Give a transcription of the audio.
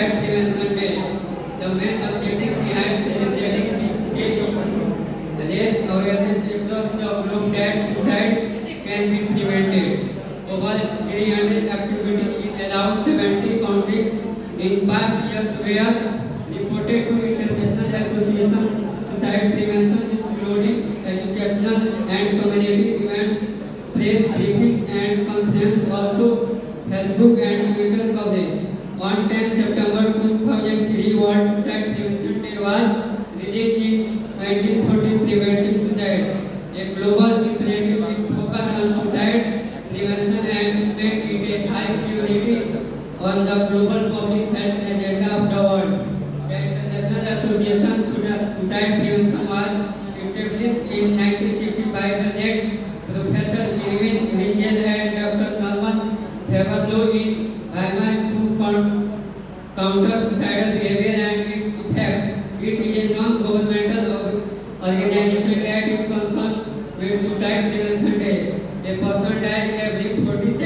derived eventually the main objective behind synthetic PKE. Raise awareness if the problem that suicide can be prevented. Over 300 activities in around 70 countries in past years were reported to International Association Suicide Prevention including educational and community events, press briefings and conferences also Facebook and Twitter coverage. On 10 September was in 1940 Preventing Suicide, a global initiative focus on suicide prevention and make it a high priority on the global public health agenda of the world. The International Association Suicide Prevention was established in 1960 by the late Professor Irwin Ringel and Dr. Norman Faberlo in Weimar who counter suicidal behavior and its effect. It is again looking at it concern with suicide prevention day. A person dies every 40